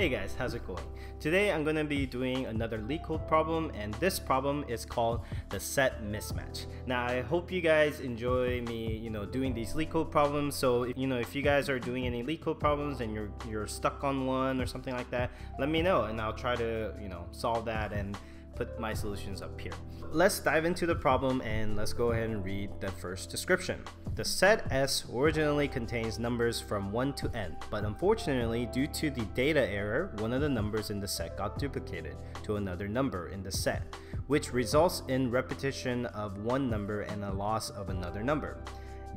Hey guys, how's it going? Today I'm going to be doing another LeetCode problem and this problem is called the set mismatch. Now I hope you guys enjoy me, you know, doing these LeetCode problems. So, if, you know, if you guys are doing any LeetCode problems and you're you're stuck on one or something like that, let me know and I'll try to, you know, solve that and put my solutions up here. Let's dive into the problem and let's go ahead and read the first description. The set S originally contains numbers from 1 to n, but unfortunately due to the data error, one of the numbers in the set got duplicated to another number in the set, which results in repetition of one number and a loss of another number.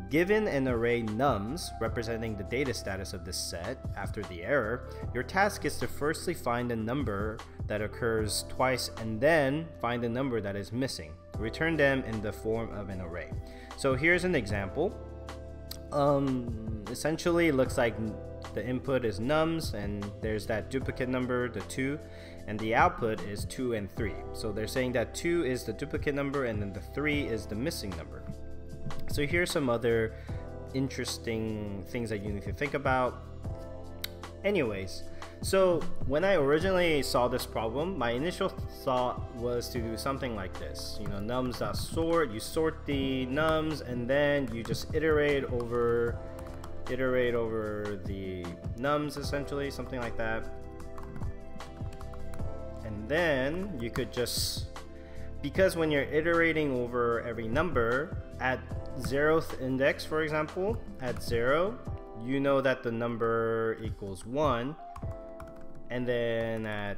Given an array nums representing the data status of this set after the error, your task is to firstly find a number that occurs twice and then find the number that is missing. Return them in the form of an array. So here's an example. Um, essentially, it looks like the input is nums and there's that duplicate number, the 2, and the output is 2 and 3. So they're saying that 2 is the duplicate number and then the 3 is the missing number. So here's some other interesting things that you need to think about. Anyways, so when I originally saw this problem, my initial thought was to do something like this. You know, nums.sort, you sort the nums and then you just iterate over iterate over the nums essentially, something like that. And then you could just because when you're iterating over every number at zeroth index for example at zero you know that the number equals one and then at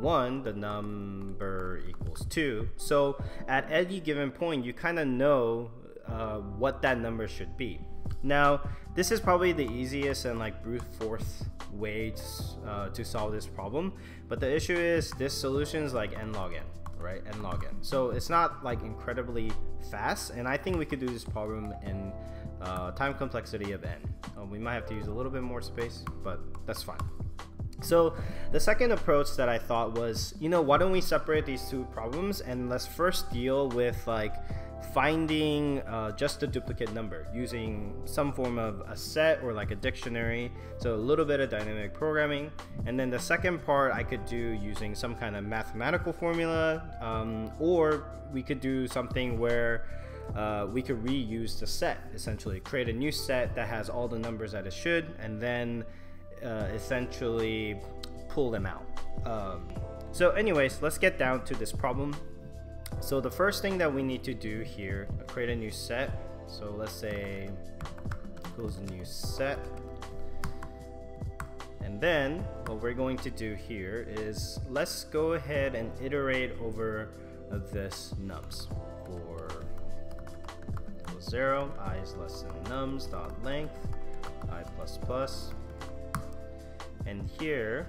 1 the number equals 2 so at any given point you kind of know uh, what that number should be. Now this is probably the easiest and like brute force way to, uh, to solve this problem. But the issue is this solution is like n log n right? n log n. So it's not like incredibly fast and i think we could do this problem in uh, time complexity of n. Uh, we might have to use a little bit more space but that's fine so the second approach that I thought was, you know, why don't we separate these two problems and let's first deal with like finding uh, just a duplicate number using some form of a set or like a dictionary. So a little bit of dynamic programming. And then the second part I could do using some kind of mathematical formula um, or we could do something where uh, we could reuse the set essentially create a new set that has all the numbers that it should and then uh, essentially pull them out. Um, so anyways, let's get down to this problem. So the first thing that we need to do here, create a new set. So let's say a new set. And then what we're going to do here is let's go ahead and iterate over this nums for 0, i is less than nums dot length, i plus plus and here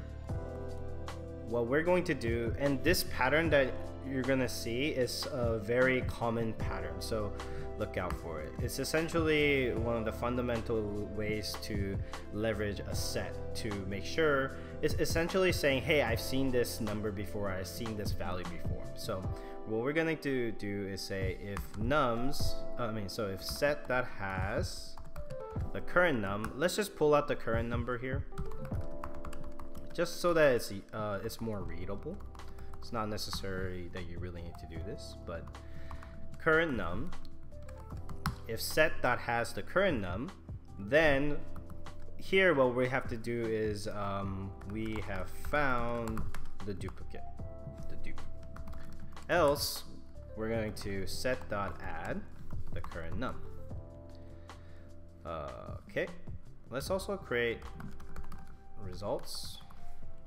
what we're going to do and this pattern that you're gonna see is a very common pattern so look out for it. It's essentially one of the fundamental ways to leverage a set to make sure it's essentially saying hey I've seen this number before I've seen this value before. So what we're gonna do do is say if nums I mean so if set that has the current num let's just pull out the current number here just so that it's uh, it's more readable. It's not necessary that you really need to do this, but current num. If set dot has the current num, then here what we have to do is um, we have found the duplicate, the dupe. Else we're going to set dot add the current num. Uh, okay, let's also create results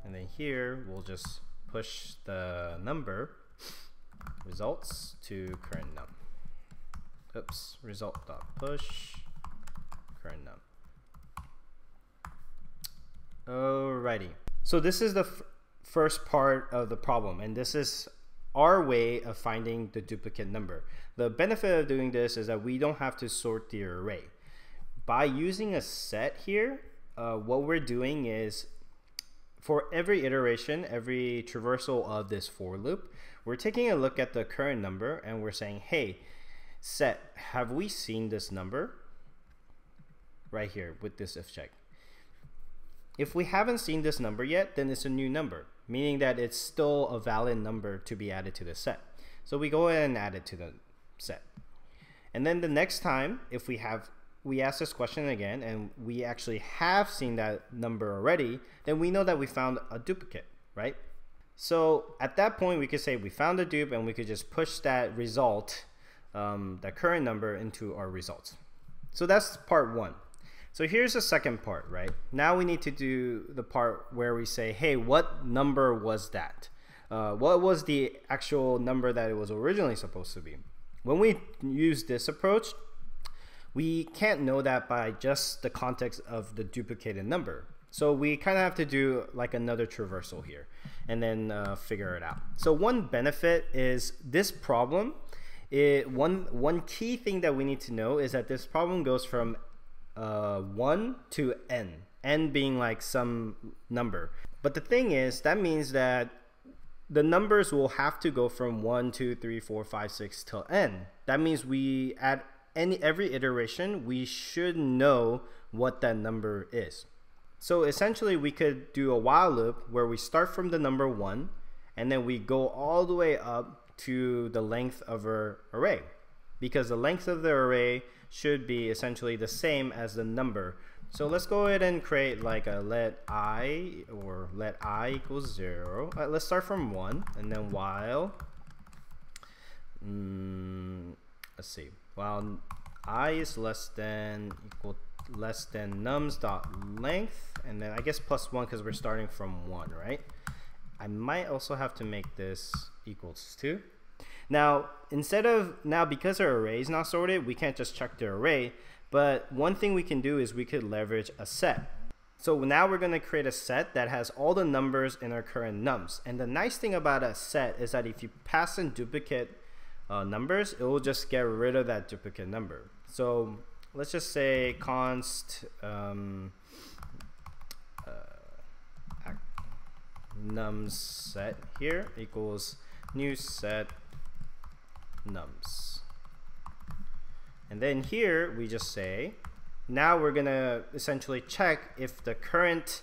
and then here we'll just push the number results to current num. Oops, result dot push current num. Alrighty. So this is the first part of the problem, and this is our way of finding the duplicate number. The benefit of doing this is that we don't have to sort the array. By using a set here, uh, what we're doing is for every iteration, every traversal of this for loop, we're taking a look at the current number and we're saying, hey, set, have we seen this number? Right here with this if check. If we haven't seen this number yet, then it's a new number, meaning that it's still a valid number to be added to the set. So we go ahead and add it to the set. And then the next time, if we have we ask this question again and we actually have seen that number already, then we know that we found a duplicate, right? So at that point, we could say we found a dupe and we could just push that result, um, that current number into our results. So that's part one. So here's the second part, right? Now we need to do the part where we say, hey, what number was that? Uh, what was the actual number that it was originally supposed to be? When we use this approach, we can't know that by just the context of the duplicated number. So we kind of have to do like another traversal here and then uh, figure it out. So one benefit is this problem, it, one, one key thing that we need to know is that this problem goes from uh, 1 to n, n being like some number. But the thing is, that means that the numbers will have to go from 1, 2, 3, 4, 5, 6 till n. That means we at any every iteration, we should know what that number is. So essentially we could do a while loop where we start from the number 1 and then we go all the way up to the length of our array because the length of the array should be essentially the same as the number. So let's go ahead and create like a let i or let i equals 0. Right, let's start from 1 and then while, mm, let's see, while i is less than equal less than nums dot length and then I guess plus 1 because we're starting from 1, right? I might also have to make this equals 2. Now, instead of, now because our array is not sorted, we can't just check the array, but one thing we can do is we could leverage a set. So now we're going to create a set that has all the numbers in our current nums. And the nice thing about a set is that if you pass in duplicate uh, numbers, it will just get rid of that duplicate number. So let's just say const um, uh, nums set here equals new set nums. And then here we just say, now we're gonna essentially check if the current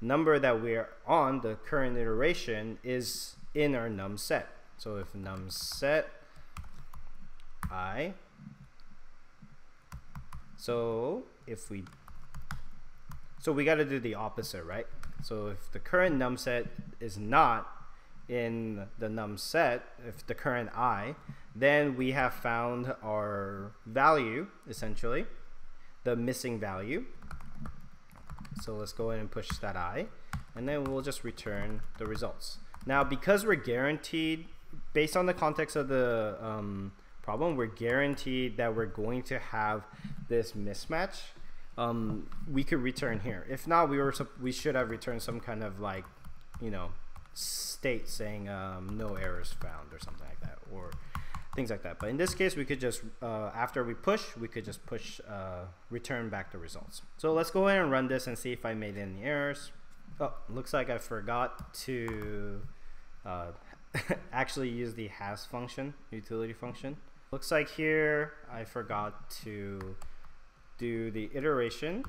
number that we're on, the current iteration, is in our num set. So if num set i, so if we, so we gotta do the opposite, right? So if the current num set is not in the num set, if the current i, then we have found our value, essentially, the missing value. So let's go ahead and push that i, and then we'll just return the results. Now, because we're guaranteed, based on the context of the um, problem, we're guaranteed that we're going to have this mismatch. Um, we could return here. If not, we were we should have returned some kind of like, you know, state saying um, no errors found or something like that, or things like that. But in this case, we could just, uh, after we push, we could just push, uh, return back the results. So let's go ahead and run this and see if I made any errors. Oh, looks like I forgot to uh, actually use the has function, utility function. Looks like here I forgot to do the iteration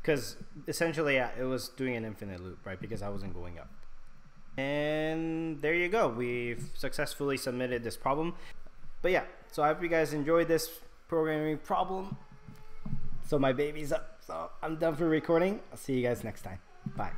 because essentially it was doing an infinite loop, right? Because I wasn't going up. And there you go. We've successfully submitted this problem. But yeah, so I hope you guys enjoyed this programming problem. So my baby's up. So I'm done for recording. I'll see you guys next time. Bye.